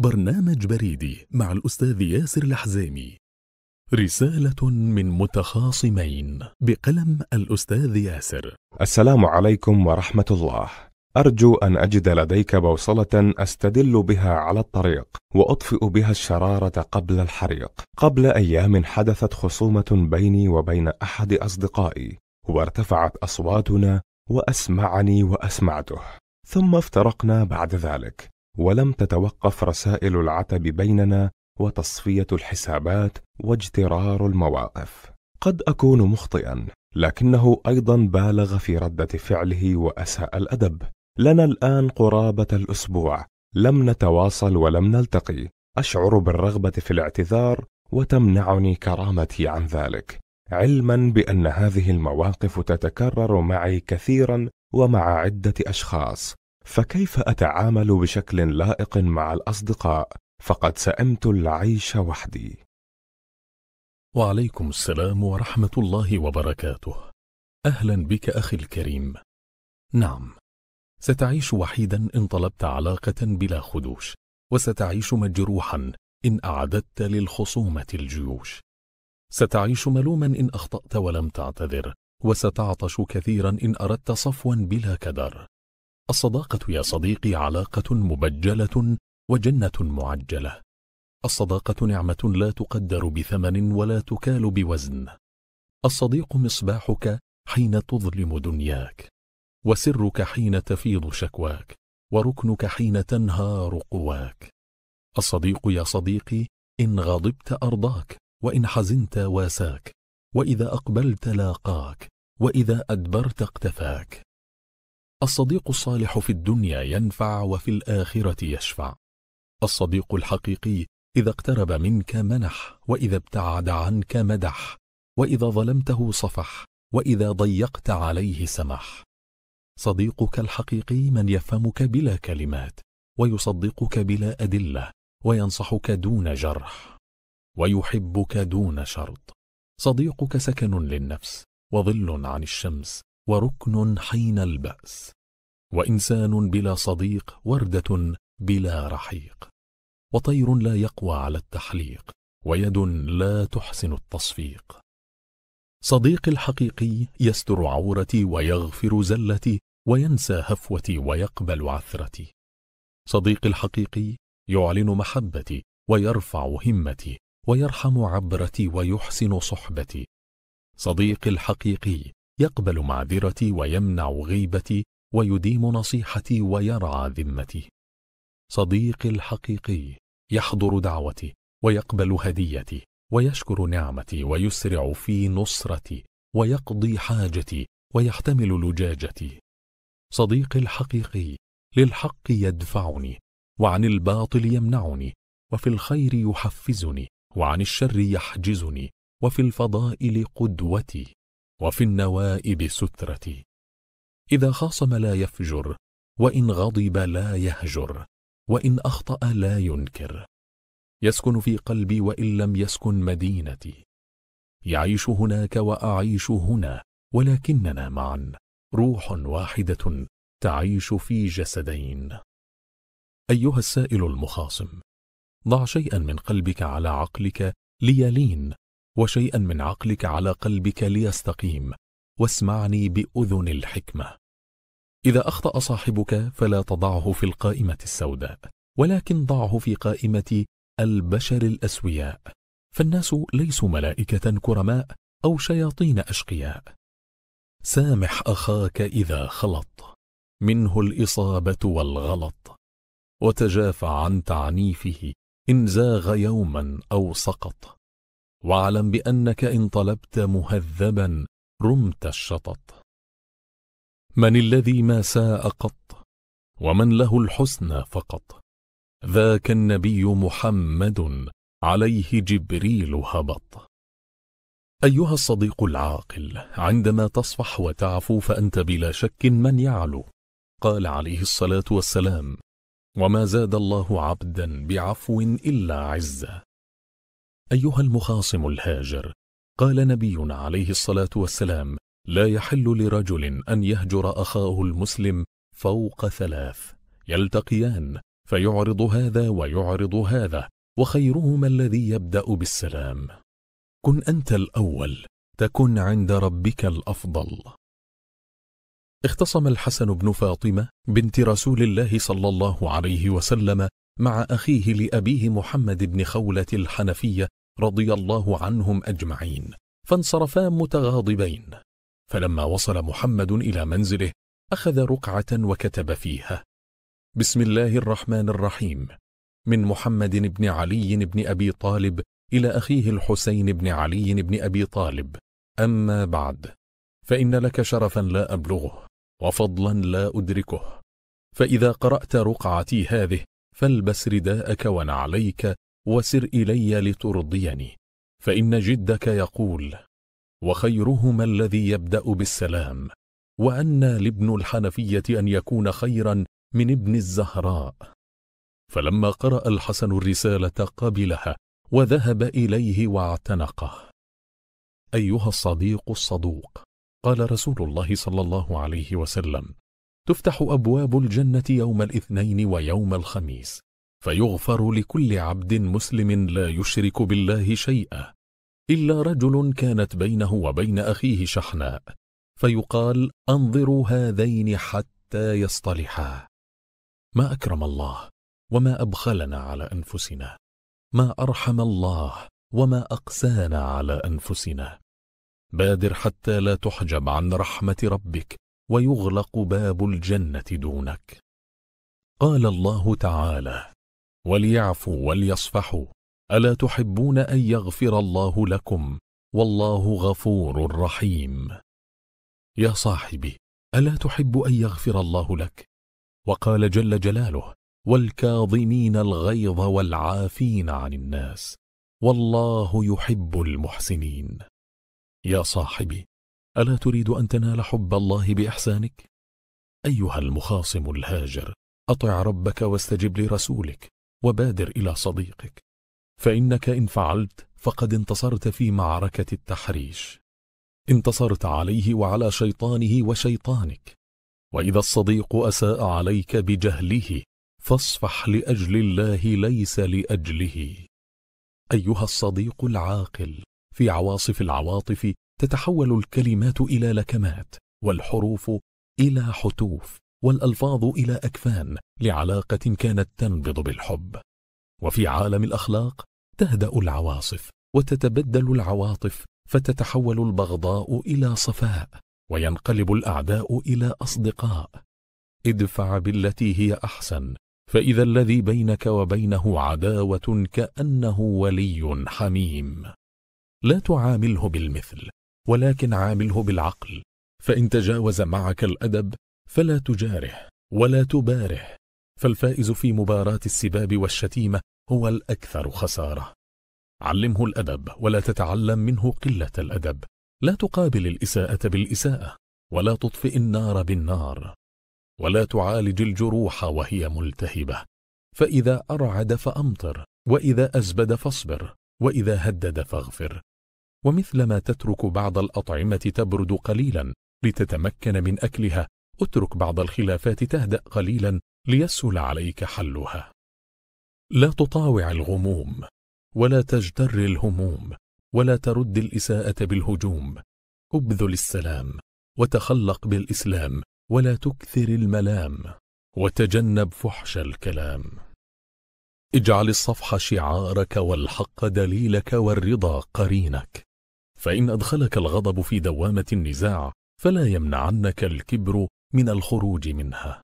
برنامج بريدي مع الأستاذ ياسر الحزيمي رسالة من متخاصمين بقلم الأستاذ ياسر السلام عليكم ورحمة الله. أرجو أن أجد لديك بوصلة أستدل بها على الطريق، وأطفئ بها الشرارة قبل الحريق. قبل أيام حدثت خصومة بيني وبين أحد أصدقائي، وارتفعت أصواتنا وأسمعني وأسمعته. ثم افترقنا بعد ذلك، ولم تتوقف رسائل العتب بيننا وتصفية الحسابات واجترار المواقف. قد أكون مخطئا، لكنه أيضا بالغ في ردة فعله وأساء الأدب. لنا الآن قرابة الأسبوع، لم نتواصل ولم نلتقي. أشعر بالرغبة في الاعتذار وتمنعني كرامتي عن ذلك، علما بأن هذه المواقف تتكرر معي كثيرا ومع عدة أشخاص، فكيف أتعامل بشكل لائق مع الأصدقاء؟ فقد سئمت العيش وحدي. وعليكم السلام ورحمة الله وبركاته أهلا بك أخي الكريم نعم ستعيش وحيدا إن طلبت علاقة بلا خدوش وستعيش مجروحا إن أعددت للخصومة الجيوش ستعيش ملوما إن أخطأت ولم تعتذر وستعطش كثيرا إن أردت صفوا بلا كدر الصداقة يا صديقي علاقة مبجلة وجنة معجلة. الصداقة نعمة لا تقدر بثمن ولا تكال بوزن. الصديق مصباحك حين تظلم دنياك. وسرك حين تفيض شكواك. وركنك حين تنهار قواك. الصديق يا صديقي إن غضبت أرضاك وإن حزنت واساك. وإذا أقبلت لاقاك وإذا أدبرت اقتفاك. الصديق الصالح في الدنيا ينفع وفي الآخرة يشفع. الصديق الحقيقي إذا اقترب منك منح وإذا ابتعد عنك مدح وإذا ظلمته صفح وإذا ضيقت عليه سمح. صديقك الحقيقي من يفهمك بلا كلمات ويصدقك بلا أدلة وينصحك دون جرح ويحبك دون شرط. صديقك سكن للنفس وظل عن الشمس وركن حين البأس وإنسان بلا صديق وردة بلا رحيق وطير لا يقوى على التحليق ويد لا تحسن التصفيق. صديقي الحقيقي يستر عورتي ويغفر زلتي وينسى هفوتي ويقبل عثرتي. صديقي الحقيقي يعلن محبتي ويرفع همتي ويرحم عبرتي ويحسن صحبتي. صديقي الحقيقي يقبل معذرتي ويمنع غيبتي ويديم نصيحتي ويرعى ذمتي. صديقي الحقيقي يحضر دعوتي ويقبل هديتي ويشكر نعمتي ويسرع في نصرتي ويقضي حاجتي ويحتمل لجاجتي. صديقي الحقيقي للحق يدفعني وعن الباطل يمنعني وفي الخير يحفزني وعن الشر يحجزني وفي الفضائل قدوتي. وفي النوائب سترتي إذا خاصم لا يفجر وإن غضب لا يهجر وإن أخطأ لا ينكر. يسكن في قلبي وإن لم يسكن مدينتي. يعيش هناك وأعيش هنا ولكننا معا. روح واحدة تعيش في جسدين. أيها السائل المخاصم ضع شيئا من قلبك على عقلك ليلين. وشيئا من عقلك على قلبك ليستقيم واسمعني بأذن الحكمة. إذا أخطأ صاحبك فلا تضعه في القائمة السوداء ولكن ضعه في قائمة البشر الأسوياء. فالناس ليسوا ملائكة كرماء أو شياطين أشقياء. سامح أخاك إذا خلط منه الإصابة والغلط. وتجافى عن تعنيفه إن زاغ يوما أو سقط. واعلم بأنك إن طلبت مهذبا رمت الشطط. من الذي ما ساء قط ومن له الحسنى فقط. ذاك النبي محمد عليه جبريل هبط. أيها الصديق العاقل عندما تصفح وتعفو فأنت بلا شك من يعلو. قال عليه الصلاة والسلام وما زاد الله عبدا بعفو إلا عزة أيها المخاصم الهاجر قال نبينا عليه الصلاة والسلام لا يحل لرجل أن يهجر أخاه المسلم فوق ثلاث يلتقيان فيعرض هذا ويعرض هذا وخيرهما الذي يبدأ بالسلام. كن أنت الأول تكن عند ربك الأفضل. اختصم الحسن بن فاطمة بنت رسول الله صلى الله عليه وسلم مع أخيه لأبيه محمد بن خولة الحنفية رضي الله عنهم أجمعين فانصرفا متغاضبين. فلما وصل محمد إلى منزله أخذ رقعة وكتب فيها. بسم الله الرحمن الرحيم. من محمد بن علي بن أبي طالب إلى أخيه الحسين بن علي بن أبي طالب. أما بعد فإن لك شرفا لا أبلغه وفضلا لا أدركه. فإذا قرأت رقعتي هذه فالبس رداءك ونعليك وسر إلي لترضيني فإن جدك يقول وخيرهما الذي يبدأ بالسلام وأنى لابن الحنفية أن يكون خيرا من ابن الزهراء. فلما قرأ الحسن الرسالة قبلها وذهب إليه واعتنقه. أيها الصديق الصدوق قال رسول الله صلى الله عليه وسلم تفتح أبواب الجنة يوم الاثنين ويوم الخميس فيغفر لكل عبد مسلم لا يشرك بالله شيئا. إلا رجل كانت بينه وبين أخيه شحناء. فيقال أنظروا هذين حتى يصطلحا. ما أكرم الله وما أبخلنا على أنفسنا. ما أرحم الله وما أقسانا على أنفسنا. بادر حتى لا تحجب عن رحمة ربك ويغلق باب الجنة دونك. قال الله تعالى وليعفوا وليصفحوا. ألا تحبون أن يغفر الله لكم؟ والله غفور رحيم. يا صاحبي ألا تحب أن يغفر الله لك؟ وقال جل جلاله والكاظمين الغيظ والعافين عن الناس. والله يحب المحسنين. يا صاحبي ألا تريد أن تنال حب الله بإحسانك؟ أيها المخاصم الهاجر أطع ربك واستجب لرسولك. وبادر إلى صديقك. فإنك إن فعلت فقد انتصرت في معركة التحريش. انتصرت عليه وعلى شيطانه وشيطانك. وإذا الصديق أساء عليك بجهله فاصفح لأجل الله ليس لأجله. أيها الصديق العاقل في عواصف العواطف تتحول الكلمات إلى لكمات والحروف إلى حتوف. والألفاظ إلى أكفان لعلاقة كانت تنبض بالحب. وفي عالم الأخلاق تهدأ العواصف وتتبدل العواطف فتتحول البغضاء إلى صفاء وينقلب الأعداء إلى أصدقاء. ادفع بالتي هي أحسن فإذا الذي بينك وبينه عداوة كأنه ولي حميم. لا تعامله بالمثل ولكن عامله بالعقل فإن تجاوز معك الأدب فلا تجاره ولا تباره فالفائز في مباراة السباب والشتيمة هو الأكثر خسارة. علمه الأدب ولا تتعلم منه قلة الأدب. لا تقابل الإساءة بالإساءة ولا تطفئ النار بالنار. ولا تعالج الجروح وهي ملتهبة. فإذا أرعد فأمطر وإذا أزبد فاصبر وإذا هدد فاغفر. ومثلما تترك بعض الأطعمة تبرد قليلا لتتمكن من أكلها اترك بعض الخلافات تهدأ قليلا ليسهل عليك حلها. لا تطاوع الغموم ولا تجتر الهموم ولا ترد الإساءة بالهجوم. ابذل السلام وتخلق بالإسلام ولا تكثر الملام وتجنب فحش الكلام. اجعل الصفح شعارك والحق دليلك والرضا قرينك. فإن أدخلك الغضب في دوامة النزاع فلا يمنعنك الكبر من الخروج منها.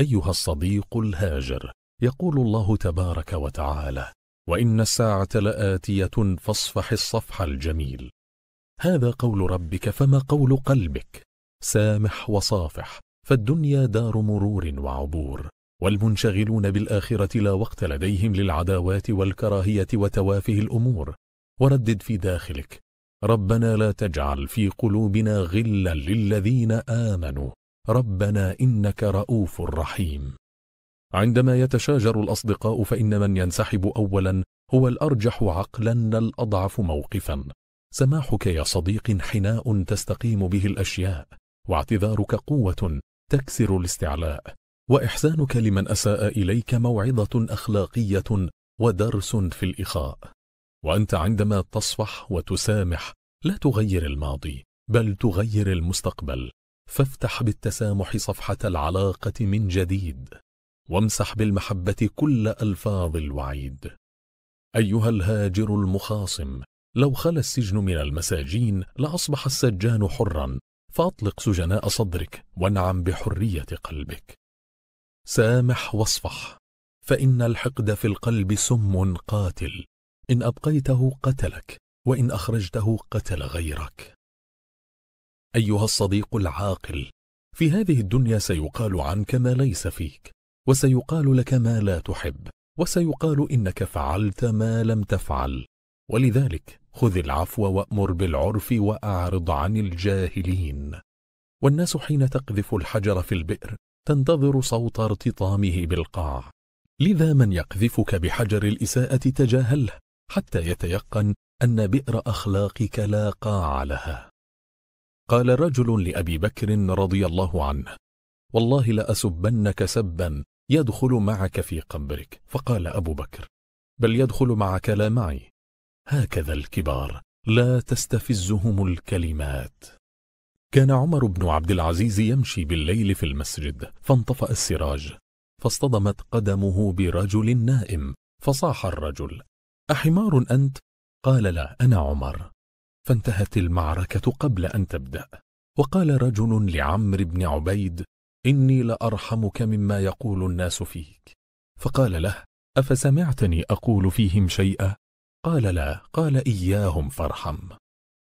أيها الصديق الهاجر يقول الله تبارك وتعالى وإن الساعة لآتية فاصفح الصفح الجميل. هذا قول ربك فما قول قلبك؟ سامح وصافح فالدنيا دار مرور وعبور. والمنشغلون بالآخرة لا وقت لديهم للعداوات والكراهية وتوافه الأمور. وردد في داخلك ربنا لا تجعل في قلوبنا غلا للذين آمنوا. ربنا إنك رؤوف رحيم. عندما يتشاجر الأصدقاء فإن من ينسحب أولا هو الأرجح عقلا الأضعف موقفا. سماحك يا صديق حناء تستقيم به الأشياء واعتذارك قوة تكسر الاستعلاء. وإحسانك لمن أساء إليك موعظة أخلاقية ودرس في الإخاء. وأنت عندما تصفح وتسامح لا تغير الماضي بل تغير المستقبل. فافتح بالتسامح صفحة العلاقة من جديد وامسح بالمحبة كل ألفاظ الوعيد. أيها الهاجر المخاصم لو خلى السجن من المساجين لأصبح السجان حرا فأطلق سجناء صدرك وانعم بحرية قلبك. سامح واصفح فإن الحقد في القلب سم قاتل إن أبقيته قتلك وإن أخرجته قتل غيرك. أيها الصديق العاقل في هذه الدنيا سيقال عنك ما ليس فيك وسيقال لك ما لا تحب وسيقال إنك فعلت ما لم تفعل. ولذلك خذ العفو وأمر بالعرف وأعرض عن الجاهلين. والناس حين تقذف الحجر في البئر تنتظر صوت ارتطامه بالقاع. لذا من يقذفك بحجر الإساءة تجاهله حتى يتيقن أن بئر أخلاقك لا قاع لها. قال رجل لأبي بكر رضي الله عنه والله لأسبنك سبا يدخل معك في قبرك. فقال أبو بكر بل يدخل معك لا معي. هكذا الكبار لا تستفزهم الكلمات. كان عمر بن عبد العزيز يمشي بالليل في المسجد فانطفأ السراج فاصطدمت قدمه برجل نائم فصاح الرجل. أحمار أنت؟ قال لا أنا عمر. فانتهت المعركة قبل أن تبدأ. وقال رجل لعمر بن عبيد إني لأرحمك مما يقول الناس فيك. فقال له أفسمعتني أقول فيهم شيئا؟ قال لا قال إياهم فارحم.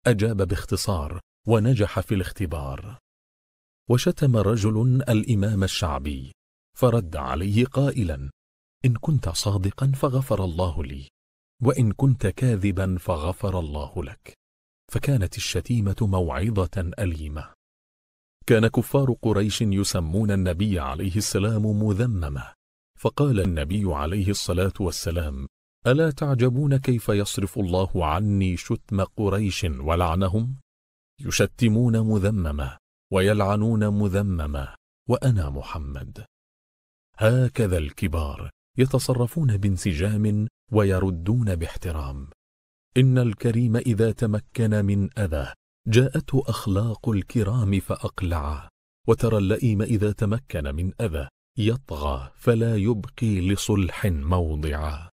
أجاب باختصار ونجح في الاختبار. وشتم رجل الإمام الشعبي فرد عليه قائلا إن كنت صادقا فغفر الله لي وإن كنت كاذبا فغفر الله لك. فكانت الشتيمة موعظة أليمة. كان كفار قريش يسمون النبي عليه السلام مذممة فقال النبي عليه الصلاة والسلام ألا تعجبون كيف يصرف الله عني شتم قريش ولعنهم؟ يشتمون مذممة ويلعنون مذممة وأنا محمد. هكذا الكبار يتصرفون بانسجام ويردون باحترام. إن الكريم إذا تمكن من أذى جاءته أخلاق الكرام فأقلعه وترى اللئيم إذا تمكن من أذى يطغى فلا يبقي لصلح موضعا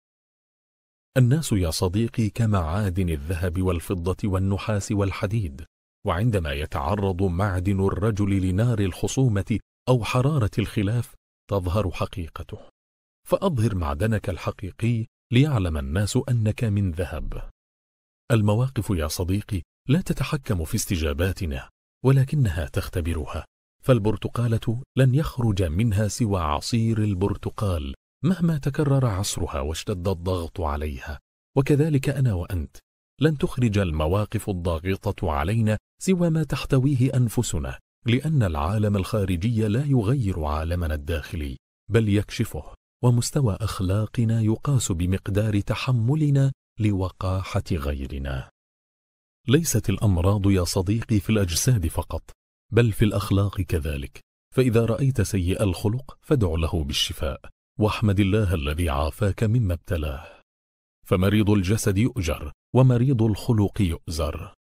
الناس يا صديقي كمعادن الذهب والفضة والنحاس والحديد وعندما يتعرض معدن الرجل لنار الخصومة أو حرارة الخلاف تظهر حقيقته. فأظهر معدنك الحقيقي ليعلم الناس أنك من ذهب. المواقف يا صديقي لا تتحكم في استجاباتنا ولكنها تختبرها. فالبرتقالة لن يخرج منها سوى عصير البرتقال مهما تكرر عصرها واشتد الضغط عليها. وكذلك أنا وأنت لن تخرج المواقف الضاغطة علينا سوى ما تحتويه أنفسنا لأن العالم الخارجي لا يغير عالمنا الداخلي بل يكشفه ومستوى أخلاقنا يقاس بمقدار تحملنا لوقاحة غيرنا. ليست الأمراض يا صديقي في الأجساد فقط بل في الأخلاق كذلك. فإذا رأيت سيء الخلق فادع له بالشفاء واحمد الله الذي عافاك مما ابتلاه. فمريض الجسد يؤجر ومريض الخلق يؤزر.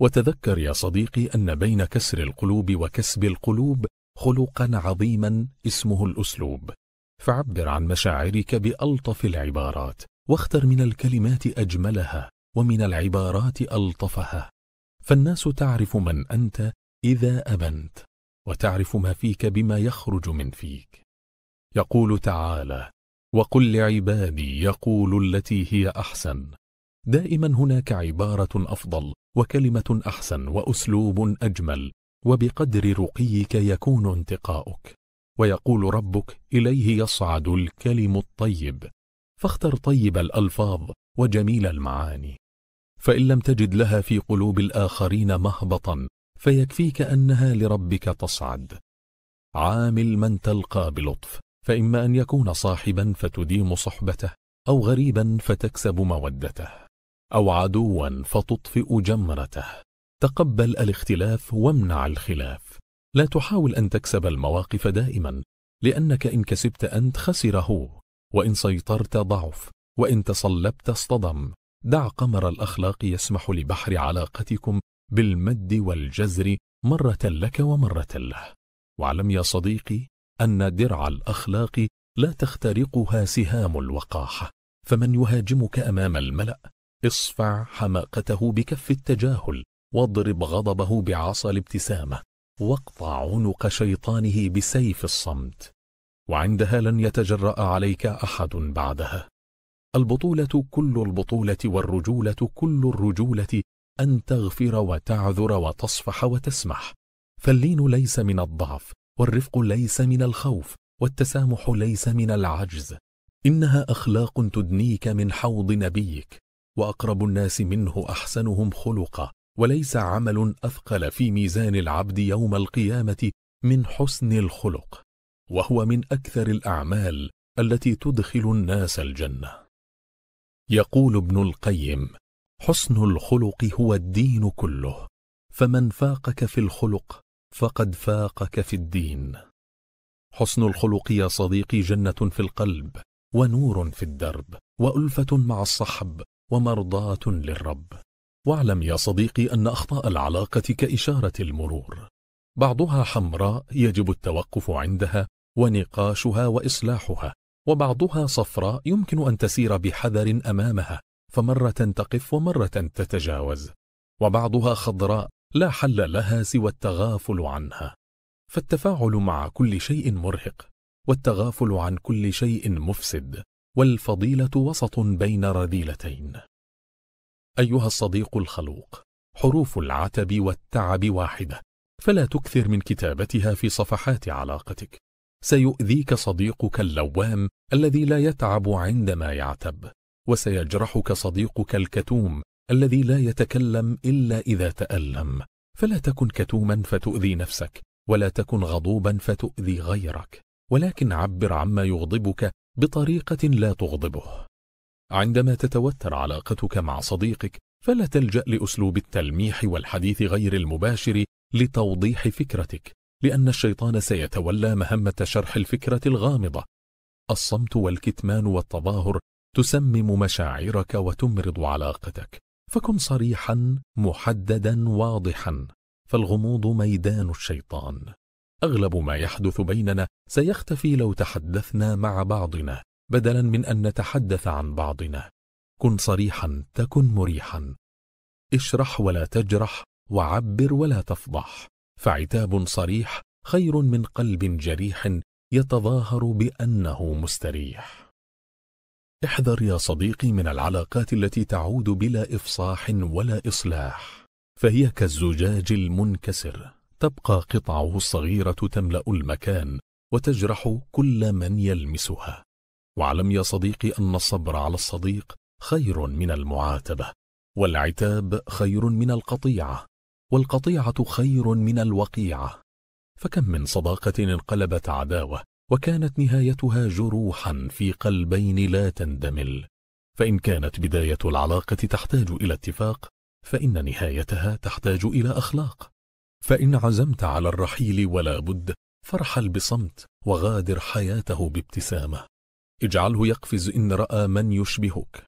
وتذكر يا صديقي أن بين كسر القلوب وكسب القلوب خلقا عظيما اسمه الأسلوب. فعبر عن مشاعرك بألطف العبارات. واختر من الكلمات أجملها ومن العبارات ألطفها. فالناس تعرف من أنت إذا أبنت وتعرف ما فيك بما يخرج من فيك. يقول تعالى وقل لعبادي يقول التي هي أحسن دائما هناك عبارة أفضل وكلمة أحسن وأسلوب أجمل وبقدر رقيك يكون انتقاؤك. ويقول ربك إليه يصعد الكلم الطيب فاختر طيب الألفاظ وجميل المعاني فإن لم تجد لها في قلوب الآخرين مهبطا فيكفيك أنها لربك تصعد. عامل من تلقى بلطف فإما أن يكون صاحبا فتديم صحبته أو غريبا فتكسب مودته أو عدوا فتطفئ جمرته. تقبل الاختلاف وامنع الخلاف. لا تحاول أن تكسب المواقف دائما لأنك إن كسبت أنت خسر هو وإن سيطرت ضعف وإن تصلبت اصطدم. دع قمر الأخلاق يسمح لبحر علاقتكم بالمد والجزر مرة لك ومرة له. واعلم يا صديقي أن درع الأخلاق لا تخترقها سهام الوقاحة فمن يهاجمك أمام الملأ اصفع حماقته بكف التجاهل واضرب غضبه بعصا الابتسامة واقطع عنق شيطانه بسيف الصمت. وعندها لن يتجرأ عليك أحد بعدها. البطولة كل البطولة والرجولة كل الرجولة أن تغفر وتعذر وتصفح وتسمح. فاللين ليس من الضعف والرفق ليس من الخوف والتسامح ليس من العجز. إنها أخلاق تدنيك من حوض نبيك وأقرب الناس منه أحسنهم خلقا وليس عمل أثقل في ميزان العبد يوم القيامة من حسن الخلق. وهو من أكثر الأعمال التي تدخل الناس الجنة. يقول ابن القيم حسن الخلق هو الدين كله فمن فاقك في الخلق فقد فاقك في الدين. حسن الخلق يا صديقي جنة في القلب ونور في الدرب وألفة مع الصحب ومرضاة للرب. واعلم يا صديقي أن أخطاء العلاقة كإشارة المرور. بعضها حمراء يجب التوقف عندها ونقاشها وإصلاحها وبعضها صفراء يمكن أن تسير بحذر أمامها فمرة تقف ومرة تتجاوز وبعضها خضراء لا حل لها سوى التغافل عنها. فالتفاعل مع كل شيء مرهق والتغافل عن كل شيء مفسد والفضيلة وسط بين رذيلتين. أيها الصديق الخلوق حروف العتب والتعب واحدة فلا تكثر من كتابتها في صفحات علاقتك. سيؤذيك صديقك اللوام الذي لا يتعب عندما يعتب وسيجرحك صديقك الكتوم الذي لا يتكلم إلا إذا تألم. فلا تكن كتوما فتؤذي نفسك ولا تكن غضوبا فتؤذي غيرك. ولكن عبر عما يغضبك بطريقة لا تغضبه. عندما تتوتر علاقتك مع صديقك فلا تلجأ لأسلوب التلميح والحديث غير المباشر لتوضيح فكرتك. لأن الشيطان سيتولى مهمة شرح الفكرة الغامضة. الصمت والكتمان والتظاهر تسمم مشاعرك وتمرض علاقتك. فكن صريحا محددا واضحا. فالغموض ميدان الشيطان. أغلب ما يحدث بيننا سيختفي لو تحدثنا مع بعضنا بدلا من أن نتحدث عن بعضنا. كن صريحا تكن مريحا. اشرح ولا تجرح وعبر ولا تفضح. فعتاب صريح خير من قلب جريح يتظاهر بأنه مستريح. احذر يا صديقي من العلاقات التي تعود بلا إفصاح ولا إصلاح فهي كالزجاج المنكسر. تبقى قطعه الصغيرة تملأ المكان وتجرح كل من يلمسها. واعلم يا صديقي أن الصبر على الصديق خير من المعاتبة والعتاب خير من القطيعة. والقطيعة خير من الوقيعة. فكم من صداقة انقلبت عداوة وكانت نهايتها جروحا في قلبين لا تندمل. فإن كانت بداية العلاقة تحتاج إلى اتفاق فإن نهايتها تحتاج إلى أخلاق. فإن عزمت على الرحيل ولا بد فارحل بصمت وغادر حياته بابتسامة. اجعله يقفز إن رأى من يشبهك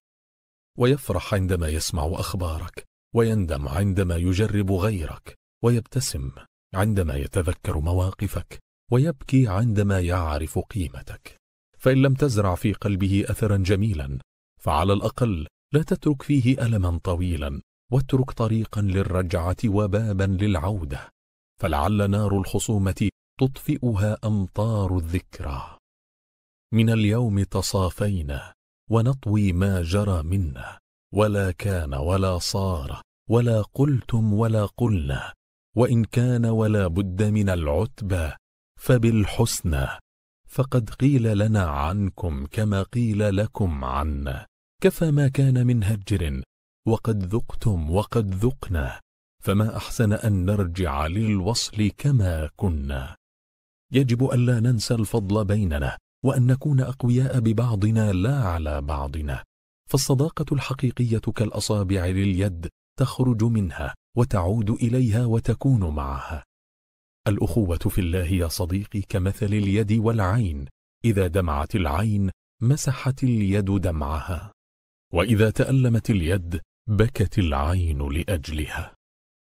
ويفرح عندما يسمع أخبارك. ويندم عندما يجرب غيرك ويبتسم عندما يتذكر مواقفك ويبكي عندما يعرف قيمتك. فإن لم تزرع في قلبه أثرا جميلا فعلى الأقل لا تترك فيه ألما طويلا واترك طريقا للرجعة وبابا للعودة. فلعل نار الخصومة تطفئها أمطار الذكرى. من اليوم تصافينا ونطوي ما جرى منا. ولا كان ولا صار ولا قلتم ولا قلنا وإن كان ولا بد من العتبى فبالحسنى. فقد قيل لنا عنكم كما قيل لكم عنا كفى ما كان من هجر وقد ذقتم وقد ذقنا فما أحسن أن نرجع للوصل كما كنا. يجب ألا ننسى الفضل بيننا وأن نكون أقوياء ببعضنا لا على بعضنا. فالصداقة الحقيقية كالأصابع لليد تخرج منها وتعود إليها وتكون معها. الأخوة في الله يا صديقي كمثل اليد والعين إذا دمعت العين مسحت اليد دمعها وإذا تألمت اليد بكت العين لأجلها.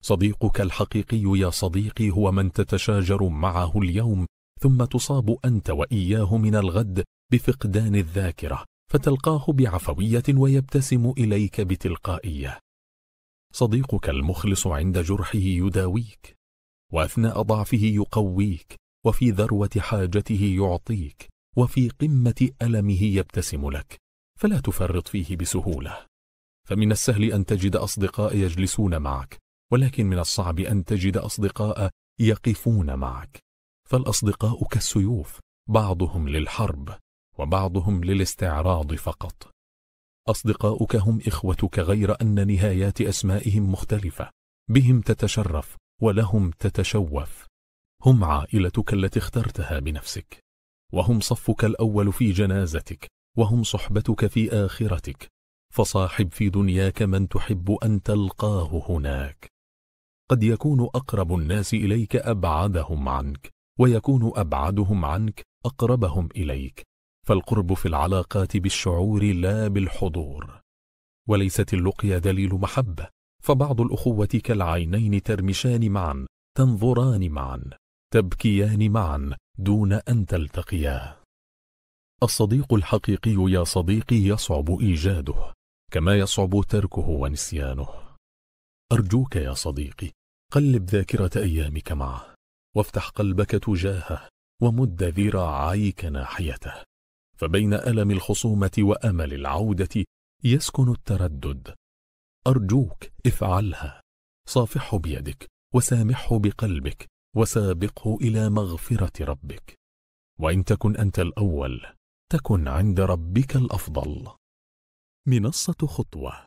صديقك الحقيقي يا صديقي هو من تتشاجر معه اليوم ثم تصاب أنت وإياه من الغد بفقدان الذاكرة. فتلقاه بعفوية ويبتسم إليك بتلقائية. صديقك المخلص عند جرحه يداويك وأثناء ضعفه يقويك وفي ذروة حاجته يعطيك وفي قمة ألمه يبتسم لك فلا تفرط فيه بسهولة. فمن السهل أن تجد أصدقاء يجلسون معك ولكن من الصعب أن تجد أصدقاء يقفون معك. فالأصدقاء كالسيوف بعضهم للحرب. وبعضهم للاستعراض فقط. أصدقاؤك هم إخوتك غير أن نهايات أسمائهم مختلفة. بهم تتشرف ولهم تتشوف. هم عائلتك التي اخترتها بنفسك. وهم صفك الأول في جنازتك. وهم صحبتك في آخرتك. فصاحب في دنياك من تحب أن تلقاه هناك. قد يكون أقرب الناس إليك أبعدهم عنك. ويكون أبعدهم عنك أقربهم إليك. فالقرب في العلاقات بالشعور لا بالحضور. وليست اللقيا دليل محبة فبعض الأخوة كالعينين ترمشان معا تنظران معا تبكيان معا دون أن تلتقيا. الصديق الحقيقي يا صديقي يصعب إيجاده كما يصعب تركه ونسيانه. أرجوك يا صديقي قلب ذاكرة أيامك معه وافتح قلبك تجاهه ومد ذراعيك ناحيته. فبين ألم الخصومة وأمل العودة يسكن التردد. أرجوك افعلها. صافحه بيدك وسامحه بقلبك وسابقه إلى مغفرة ربك. وإن تكن أنت الأول تكن عند ربك الأفضل. منصة خطوة.